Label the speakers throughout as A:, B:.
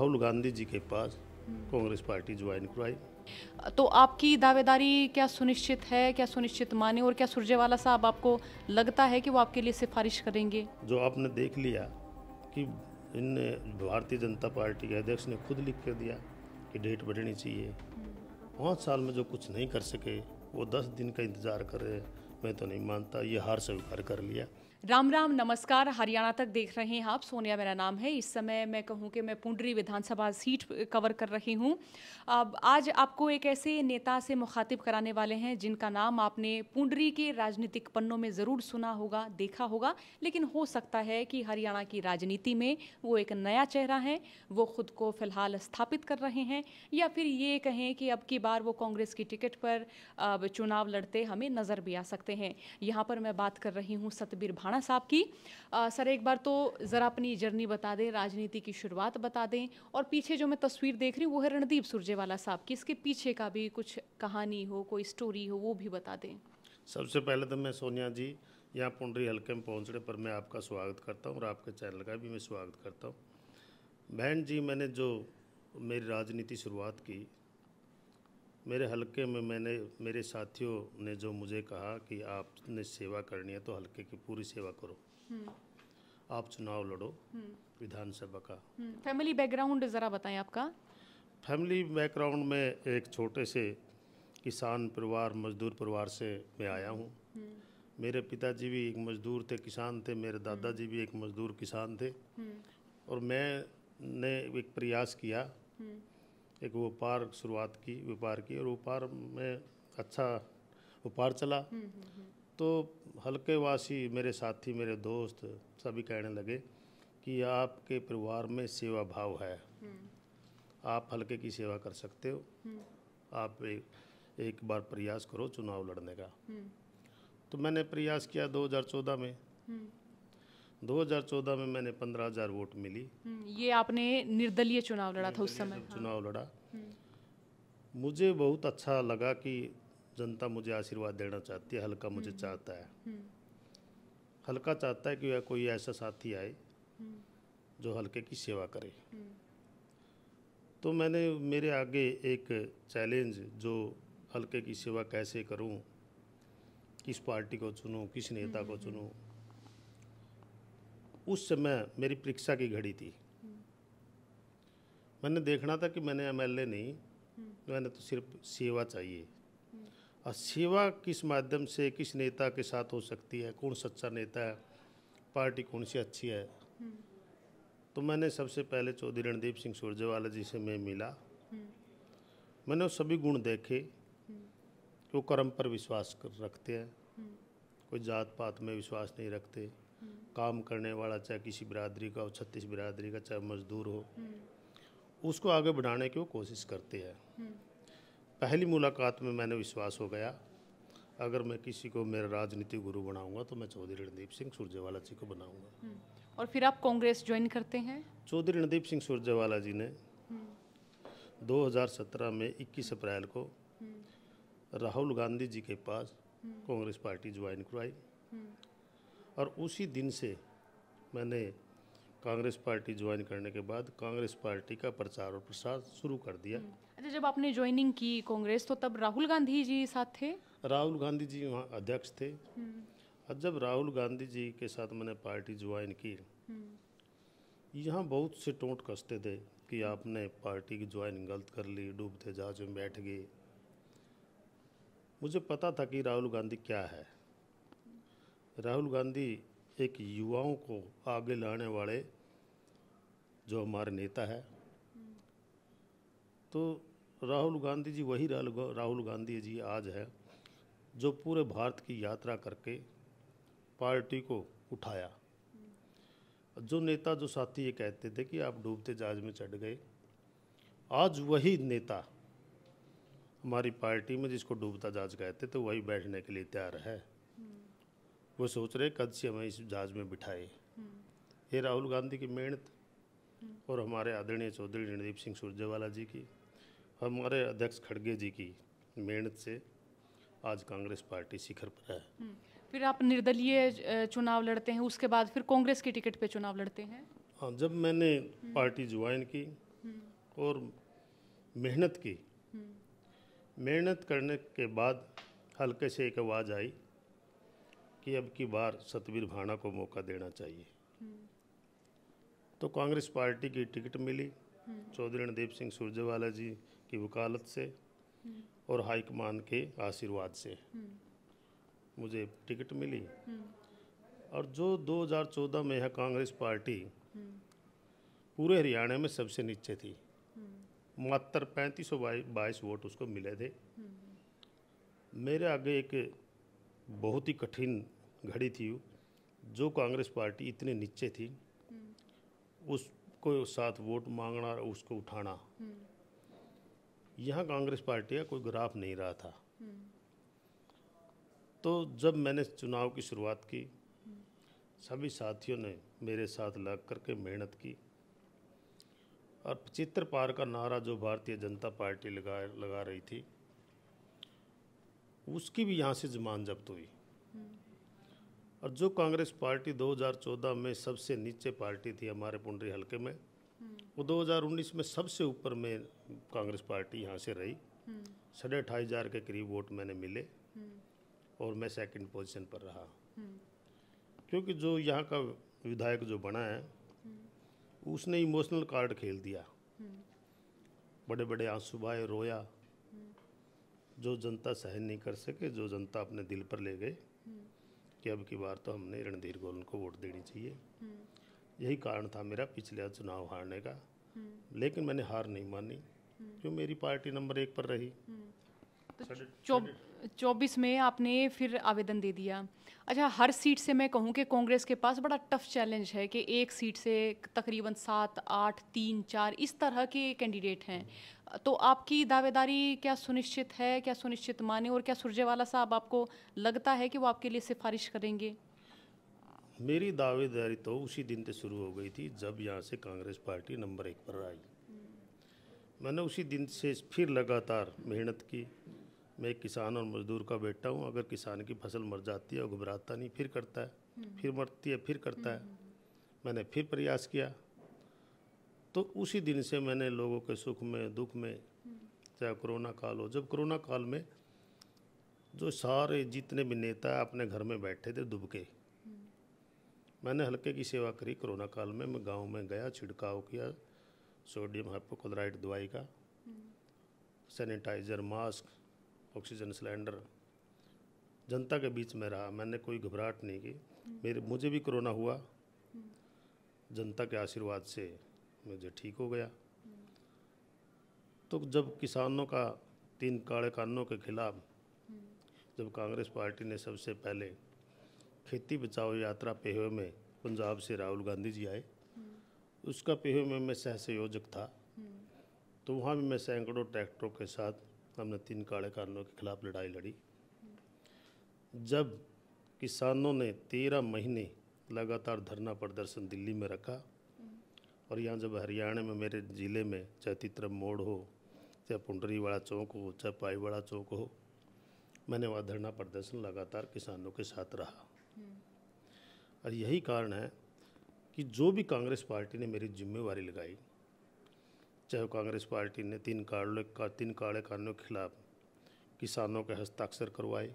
A: राहुल गांधी जी के पास Congress party join करवाई
B: तो आपकी दावेदारी क्या सुनिश्चित है क्या सुनिश्चित माने और क्या सुरजेवाला साहब आपको लगता है कि वो आपके लिए सिफारिश करेंगे?
A: जो आपने देख लिया कि इन भारतीय जनता पार्टी के अध्यक्ष ने खुद लिख कर दिया कि डेट बढ़नी चाहिए। पाँच साल में जो कुछ नहीं कर सके वो दस दिन का इंतज़ार कर रहे हैं। मैं तो नहीं मानता ये हार स्वीकार कर लिया।
B: राम राम, नमस्कार। हरियाणा तक देख रहे हैं आप। सोनिया, मेरा नाम है। इस समय मैं कहूँ कि मैं पुंडरी विधानसभा सीट कवर कर रही हूँ। अब आज आपको एक ऐसे नेता से मुखातिब कराने वाले हैं जिनका नाम आपने पुंडरी के राजनीतिक पन्नों में ज़रूर सुना होगा, देखा होगा। लेकिन हो सकता है कि हरियाणा की राजनीति में वो एक नया चेहरा है, वो खुद को फ़िलहाल स्थापित कर रहे हैं, या फिर ये कहें कि अब की बार वो कांग्रेस की टिकट पर चुनाव लड़ते हमें नज़र भी आ सकते हैं। यहाँ पर मैं बात कर रही हूँ सतबीर भाणा साहब की। आ, सर एक बार तो ज़रा अपनी जर्नी बता दें राजनीति की शुरुआत बता दें और पीछे जो मैं तस्वीर देख रही हूँ वो है रणदीप सुरजेवाला साहब की। इसके पीछे का भी कुछ कहानी हो कोई स्टोरी हो वो भी बता दें।
A: सबसे पहले तो मैं सोनिया जी यहाँ पुंडरी हल्के में पहुँचने पर मैं आपका स्वागत करता हूँ और आपके चैनल का भी मैं स्वागत करता हूँ। बहन जी मैंने जो मेरी राजनीति शुरुआत की मेरे हलके में मैंने मेरे साथियों ने जो मुझे कहा कि आपने सेवा करनी है तो हलके की पूरी सेवा करो। आप चुनाव लड़ो विधानसभा का।
B: फैमिली बैकग्राउंड ज़रा बताएँ आपका।
A: फैमिली बैकग्राउंड में एक छोटे से किसान परिवार मजदूर परिवार से मैं आया हूँ। मेरे पिताजी भी एक मजदूर थे किसान थे मेरे दादाजी भी एक मजदूर किसान थे। और मैंने एक प्रयास किया एक व्यापार शुरुआत की व्यापार की और व्यापार में अच्छा व्यापार चला। तो हल्के वासी मेरे साथी मेरे दोस्त सभी कहने लगे कि आपके परिवार में सेवा भाव है। आप हल्के की सेवा कर सकते हो। आप एक एक बार प्रयास करो चुनाव लड़ने का। तो मैंने प्रयास किया 2014 में। 2014 में मैंने 15000 वोट मिली।
B: हम्म, ये आपने निर्दलीय चुनाव लड़ा था उस समय।
A: चुनाव लड़ा मुझे बहुत अच्छा लगा कि जनता मुझे आशीर्वाद देना चाहती है हल्का मुझे चाहता है। हल्का चाहता है कि वह कोई ऐसा साथी आए जो हल्के की सेवा करे। तो मैंने मेरे आगे एक चैलेंज जो हल्के की सेवा कैसे करूँ किस पार्टी को चुनूं किस नेता को चुनूं उस समय मेरी परीक्षा की घड़ी थी। मैंने देखना था कि मैंने एमएलए नहीं मैंने तो सिर्फ़ सेवा चाहिए। और सेवा किस माध्यम से किस नेता के साथ हो सकती है कौन सच्चा नेता है पार्टी कौन सी अच्छी है? तो मैंने सबसे पहले चौधरी रणदीप सिंह सुरजेवाला जी से मैं मिला। मैंने वो सभी गुण देखे। कि वो कर्म पर विश्वास कर रखते हैं। कोई जात पात में विश्वास नहीं रखते। काम करने वाला चाहे किसी बिरादरी का हो छत्तीस बिरादरी का चाहे मजदूर हो। उसको आगे बढ़ाने की वो कोशिश करते हैं। पहली मुलाकात में मैंने विश्वास हो गया अगर मैं किसी को मेरा राजनीतिक गुरु बनाऊँगा तो मैं चौधरी रणदीप सिंह सुरजेवाला जी को बनाऊँगा।
B: और फिर आप कांग्रेस ज्वाइन करते हैं?
A: चौधरी रणदीप सिंह सुरजेवाला जी ने 2017 में 21 अप्रैल को राहुल गांधी जी के पास कांग्रेस पार्टी ज्वाइन करवाई। और उसी दिन से मैंने कांग्रेस पार्टी ज्वाइन करने के बाद कांग्रेस पार्टी का प्रचार और प्रसार शुरू कर दिया।
B: अच्छा जब आपने ज्वाइनिंग की कांग्रेस तो तब राहुल गांधी जी साथ थे?
A: राहुल गांधी जी वहाँ अध्यक्ष थे। और जब राहुल गांधी जी के साथ मैंने पार्टी ज्वाइन की यहाँ बहुत से टोंट कसते थे कि आपने पार्टी की ज्वाइन गलत कर ली डूबते जहाज़ में बैठ गए। मुझे पता था कि राहुल गांधी क्या है। राहुल गांधी एक युवाओं को आगे लाने वाले जो हमारे नेता है। तो राहुल गांधी जी, वही राहुल गांधी जी आज है, जो पूरे भारत की यात्रा करके पार्टी को उठाया। जो नेता, जो साथी ये कहते थे कि आप डूबते जहाज़ में चढ़ गए, आज वही नेता हमारी पार्टी में जिसको डूबता जहाज़ कहते तो वही बैठने के लिए तैयार है। वो सोच रहे कद से हमें इस जहाज़ में बिठाए। ये राहुल गांधी की मेहनत और हमारे आदरणीय चौधरी रणदीप सिंह सुरजेवाला जी की हमारे अध्यक्ष खड़गे जी की मेहनत से आज कांग्रेस पार्टी शिखर पर है।
B: फिर आप निर्दलीय चुनाव लड़ते हैं उसके बाद फिर कांग्रेस की टिकट पे चुनाव लड़ते हैं?
A: हाँ जब मैंने पार्टी ज्वाइन की और मेहनत की मेहनत करने के बाद हल्के से एक आवाज़ आई कि अब की बार सतवीर भाना को मौका देना चाहिए। तो कांग्रेस पार्टी की टिकट मिली। चौधरी रणदीप सिंह सुरजेवाला जी की वकालत से और हाईकमान के आशीर्वाद से मुझे टिकट मिली। और जो 2014 में यह कांग्रेस पार्टी पूरे हरियाणा में सबसे नीचे थी। मात्र पैंतीस सौ बाईस वोट उसको मिले थे। मेरे आगे एक बहुत ही कठिन घड़ी थी जो कांग्रेस पार्टी इतने नीचे थी, उसको साथ वोट मांगना और उसको उठाना। यहाँ कांग्रेस पार्टी का कोई ग्राफ नहीं रहा था। तो जब मैंने चुनाव की शुरुआत की, सभी साथियों ने मेरे साथ लग करके मेहनत की और पचहत्तर पार का नारा जो भारतीय जनता पार्टी लगा लगा रही थी उसकी भी यहाँ से जमान जब्त हुई। और जो कांग्रेस पार्टी 2014 में सबसे नीचे पार्टी थी हमारे पुंडरी हलके में, वो 2019 में सबसे ऊपर में कांग्रेस पार्टी यहाँ से रही। साढ़े अठाईस हज़ार के करीब वोट मैंने मिले और मैं सेकंड पोजीशन पर रहा। क्योंकि जो यहाँ का विधायक जो बना है, उसने इमोशनल कार्ड खेल दिया। बड़े बड़े आँसू भाई रोया। जो जनता सहन नहीं कर सके, जो जनता अपने दिल पर ले गए, कि अब की बार तो हमने रणधीर गोलन को वोट देनी चाहिए। यही कारण था मेरा पिछले चुनाव हारने का। लेकिन मैंने हार नहीं मानी, क्यों? मेरी पार्टी नंबर एक पर रही।
B: तो चौबीस में आपने फिर आवेदन दे दिया। अच्छा हर सीट से मैं कहूँ कि कांग्रेस के पास बड़ा टफ चैलेंज है कि एक सीट से तकरीबन सात आठ तीन चार इस तरह के कैंडिडेट हैं। तो आपकी दावेदारी क्या सुनिश्चित है क्या सुनिश्चित माने और क्या सुरजेवाला साहब आपको लगता है कि वो आपके लिए सिफारिश करेंगे?
A: मेरी दावेदारी तो उसी दिन से शुरू हो गई थी जब यहाँ से कांग्रेस पार्टी नंबर एक पर आई। मैंने उसी दिन से फिर लगातार मेहनत की मैं एक किसान और मजदूर का बेटा हूँ अगर किसान की फ़सल मर जाती है वो घबराता नहीं फिर करता है। फिर मरती है फिर करता है। मैंने फिर प्रयास किया। तो उसी दिन से मैंने लोगों के सुख में दुख में चाहे कोरोना काल हो जब कोरोना काल में जो सारे जितने भी नेता अपने घर में बैठे थे दुबके मैंने हल्के की सेवा करी कोरोना काल में। मैं गाँव में गया छिड़काव किया सोडियम हाइपोक्लोराइड दवाई का सैनिटाइज़र मास्क ऑक्सीजन सिलेंडर जनता के बीच में रहा, मैंने कोई घबराहट नहीं की। मेरे, मुझे भी कोरोना हुआ। जनता के आशीर्वाद से मुझे ठीक हो गया। तो जब किसानों का, तीन काले कानूनों के खिलाफ, जब कांग्रेस पार्टी ने सबसे पहले खेती बचाओ यात्रा पेहुए में पंजाब से राहुल गांधी जी आए, उसका पेहुए में मैं सह संयोजक था। तो वहाँ भी मैं सैकड़ों ट्रैक्टरों के साथ हमने तीन काले कानूनों के खिलाफ लड़ाई लड़ी। जब किसानों ने तेरह महीने लगातार धरना प्रदर्शन दिल्ली में रखा और यहाँ जब हरियाणा में, मेरे ज़िले में चाहे तितरम मोड़ हो, चाहे पुंडरी वाला चौक हो, चाहे पाई वाला चौक हो, मैंने वहाँ धरना प्रदर्शन लगातार किसानों के साथ रहा। और यही कारण है कि जो भी कांग्रेस पार्टी ने मेरी जिम्मेवारी लगाई चाहे कांग्रेस पार्टी ने तीन काले का तीन काले कानूनों के खिलाफ किसानों के हस्ताक्षर करवाए।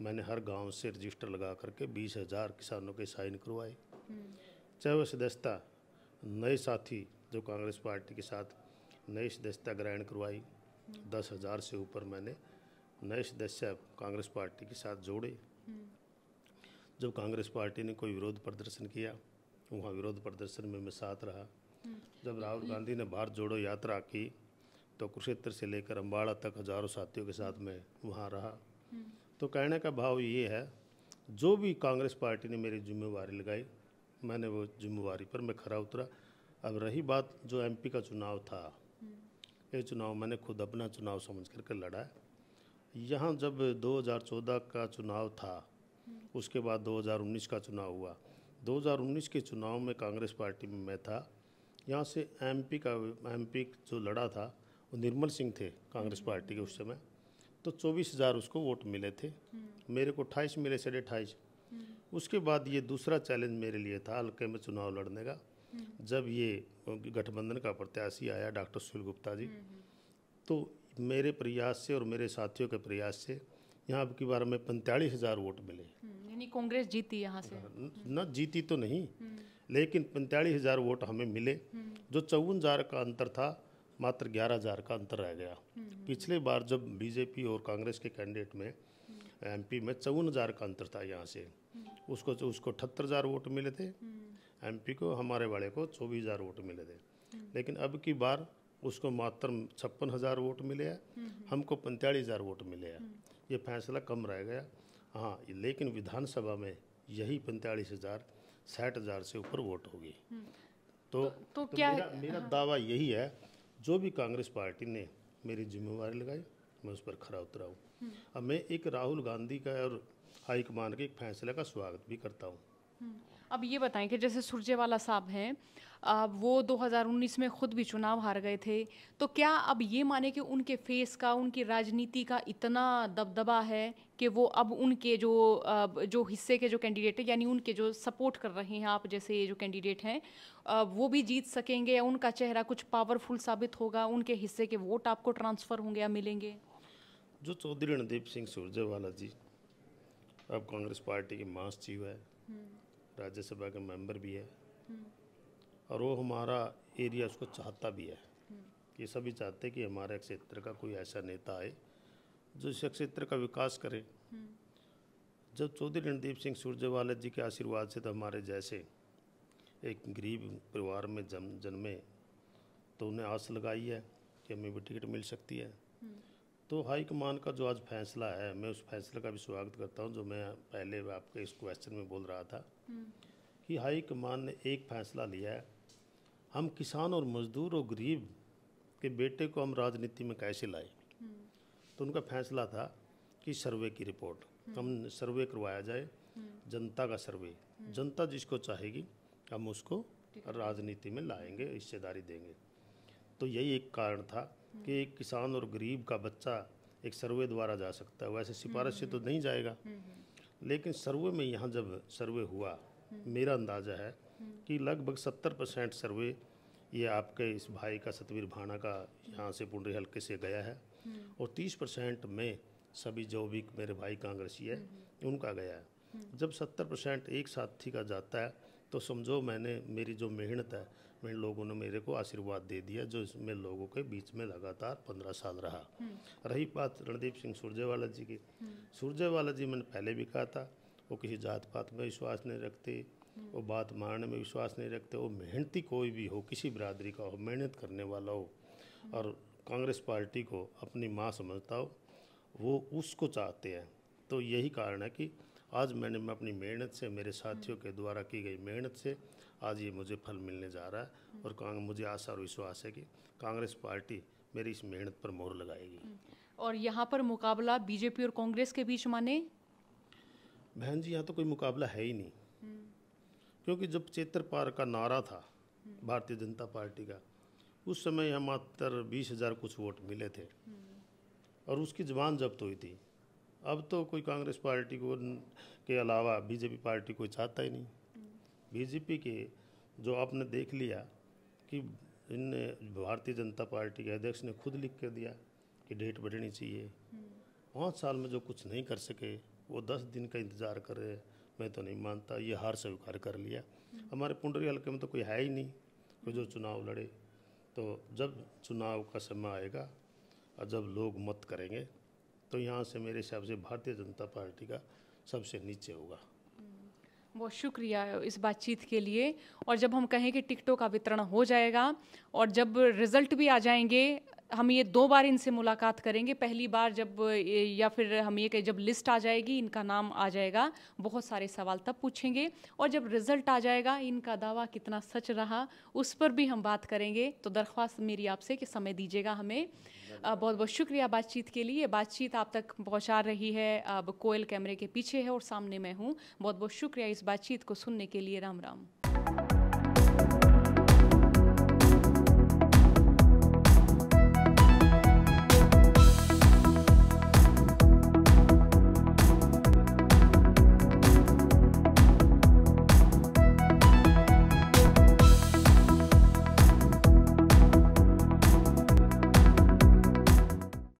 A: मैंने हर गाँव से रजिस्टर लगा करके बीस हज़ार किसानों के साइन करवाए। चाहे वह सदस्यता नए साथी जो कांग्रेस पार्टी के साथ नई सदस्यता ग्रहण करवाई दस हज़ार से ऊपर मैंने नए सदस्य कांग्रेस पार्टी के साथ जोड़े। जब कांग्रेस पार्टी ने कोई विरोध प्रदर्शन किया वहाँ विरोध प्रदर्शन में मैं साथ रहा। जब राहुल गांधी ने भारत जोड़ो यात्रा की तो कुरुक्षेत्र से लेकर अम्बाड़ा तक हज़ारों साथियों के साथ मैं वहाँ रहा। तो कहने का भाव ये है, जो भी कांग्रेस पार्टी ने मेरी जिम्मेवारी लगाई, मैंने वो जिम्मेवारी पर मैं खरा उतरा। अब रही बात जो एमपी का चुनाव था, ये चुनाव मैंने खुद अपना चुनाव समझ करके लड़ा है। यहाँ जब 2014 का चुनाव था, उसके बाद 2019 का चुनाव हुआ। 2019 के चुनाव में कांग्रेस पार्टी में मैं था यहाँ से एमपी का एमपी जो लड़ा था वो निर्मल सिंह थे कांग्रेस पार्टी के उस समय। तो चौबीस हज़ार उसको वोट मिले थे। मेरे को अट्ठाईस मिले साढ़े अट्ठाईस। उसके बाद ये दूसरा चैलेंज मेरे लिए था हल्के में चुनाव लड़ने का। जब ये गठबंधन का प्रत्याशी आया डॉक्टर सुनील गुप्ता जी। तो मेरे प्रयास से और मेरे साथियों के प्रयास से यहाँ अब की बार में पैंतालीस हज़ार वोट मिले।
B: हम्म, यानी कांग्रेस जीती यहाँ से।
A: न जीती तो नहीं लेकिन पैंतालीस हज़ार वोट हमें मिले, जो चौवन हज़ार का अंतर था, मात्र ग्यारह हज़ार का अंतर रह गया। पिछले बार जब बीजेपी और कांग्रेस के कैंडिडेट में, एमपी में चौवन हज़ार का अंतर था यहाँ से, उसको उसको अठहत्तर हज़ार वोट मिले थे, एमपी को, हमारे वाले को चौबीस हज़ार वोट मिले थे। लेकिन अब की बार उसको मात्र छप्पन हज़ार वोट मिले हैं, हमको पैंतालीस हज़ार वोट मिले हैं। ये फैसला कम रह गया। हाँ लेकिन विधानसभा में यही पैंतालीस हज़ार साठ हज़ार से ऊपर वोट होगी। तो
B: तो
A: तो
B: क्या-
A: मेरा, मेरा हाँ। दावा यही है जो भी कांग्रेस पार्टी ने मेरी जिम्मेवारी लगाई मैं उस पर खरा उतरा हूँ। अब मैं एक राहुल गांधी का और हाईकमान के एक फैसले का स्वागत भी करता हूँ।
B: हम्म, अब ये बताएँ कि जैसे सुरजेवाला साहब हैं वो 2019 में खुद भी चुनाव हार गए थे तो क्या अब ये माने कि उनके फेस का उनकी राजनीति का इतना दबदबा है कि वो अब उनके जो जो हिस्से के जो कैंडिडेट हैं यानी उनके जो सपोर्ट कर रहे हैं आप जैसे ये जो कैंडिडेट हैं वो भी जीत सकेंगे या उनका चेहरा कुछ पावरफुल साबित होगा उनके हिस्से के वोट आपको ट्रांसफ़र होंगे या मिलेंगे?
A: जो चौधरी रणदीप सिंह सुरजेवाला जी अब कांग्रेस पार्टी के महासचिव है राज्यसभा के मेंबर भी है। और वो हमारा एरिया उसको चाहता भी है। ये सभी चाहते हैं कि हमारे क्षेत्र का कोई ऐसा नेता आए जो इस क्षेत्र का विकास करे। जब चौधरी रणदीप सिंह सुरजेवाला जी के आशीर्वाद से तो हमारे जैसे एक गरीब परिवार में जन्म जन्मे तो उन्हें आस लगाई है कि हमें भी टिकट मिल सकती है। तो हाईकमान का जो आज फैसला है मैं उस फैसले का भी स्वागत करता हूँ जो मैं पहले आपके इस क्वेश्चन में बोल रहा था कि हाईकमान ने एक फैसला लिया है हम किसान और मजदूर और गरीब के बेटे को हम राजनीति में कैसे लाए? तो उनका फैसला था कि सर्वे की रिपोर्ट हम सर्वे करवाया जाए जनता का सर्वे। जनता जिसको चाहेगी हम उसको राजनीति में लाएँगे हिस्सेदारी देंगे। तो यही एक कारण था कि एक किसान और गरीब का बच्चा एक सर्वे द्वारा जा सकता है। वैसे सिफारिश से तो नहीं जाएगा। लेकिन सर्वे में यहाँ जब सर्वे हुआ, मेरा अंदाज़ा है कि लगभग सत्तर परसेंट सर्वे ये आपके इस भाई का सतवीर भाना का यहाँ से पुंडरी हल्के से गया है और तीस परसेंट में सभी जो भी मेरे भाई कांग्रेसी है, उनका गया है। जब सत्तर परसेंट एक साथी का जाता है तो समझो मैंने मेरी जो मेहनत है मेरे लोगों ने मेरे को आशीर्वाद दे दिया जो इसमें लोगों के बीच में लगातार पंद्रह साल रहा। रही बात रणदीप सिंह सुरजेवाला जी की। सुरजेवाला जी मैंने पहले भी कहा था वो किसी जात पात में विश्वास नहीं रखते वो बात मारने में विश्वास नहीं रखते वो मेहनती कोई भी हो किसी बिरादरी का हो मेहनत करने वाला हो और कांग्रेस पार्टी को अपनी माँ समझता हो वो उसको चाहते हैं। तो यही कारण है कि आज मैंने मैं अपनी मेहनत से मेरे साथियों के द्वारा की गई मेहनत से आज ये मुझे फल मिलने जा रहा है और मुझे आशा और विश्वास है कि कांग्रेस पार्टी मेरी इस मेहनत पर मोहर लगाएगी।
B: और यहाँ पर मुकाबला बीजेपी और कांग्रेस के बीच माने?
A: बहन जी यहाँ तो कोई मुकाबला है ही नहीं। क्योंकि जब चेतर पार का नारा था भारतीय जनता पार्टी का उस समय यहाँ मात्र बीस हज़ार कुछ वोट मिले थे। और उसकी जबान जब्त हुई थी। अब तो कोई कांग्रेस पार्टी को के अलावा बीजेपी पार्टी कोई चाहता ही नहीं। बीजेपी के जो आपने देख लिया कि इन भारतीय जनता पार्टी के अध्यक्ष ने खुद लिख कर दिया कि डेट बढ़नी चाहिए। पाँच साल में जो कुछ नहीं कर सके, वो दस दिन का इंतज़ार कर रहे मैं तो नहीं मानता, ये हार स्वीकार कर लिया। हमारे पुंडरी हल्के में तो कोई है ही नहीं कोई जो चुनाव लड़े। तो जब चुनाव का समय आएगा और जब लोग मत करेंगे तो यहाँ से मेरे हिसाब से भारतीय जनता पार्टी का सबसे नीचे होगा।
B: बहुत शुक्रिया इस बातचीत के लिए। और जब हम कहें कि टिकटों का वितरण हो जाएगा और जब रिज़ल्ट भी आ जाएँगे हम ये दो बार इनसे मुलाकात करेंगे। पहली बार जब या फिर हम ये कि जब लिस्ट आ जाएगी, इनका नाम आ जाएगा। बहुत सारे सवाल तब पूछेंगे और जब रिज़ल्ट आ जाएगा, इनका दावा कितना सच रहा, उस पर भी हम बात करेंगे। तो दरख्वास्त मेरी आपसे कि समय दीजिएगा हमें। बहुत बहुत शुक्रिया बातचीत के लिए। बातचीत आप तक पहुँचा रही है। अब कोयल कैमरे के पीछे है और सामने मैं हूँ। बहुत बहुत शुक्रिया इस बातचीत को सुनने के लिए। राम राम।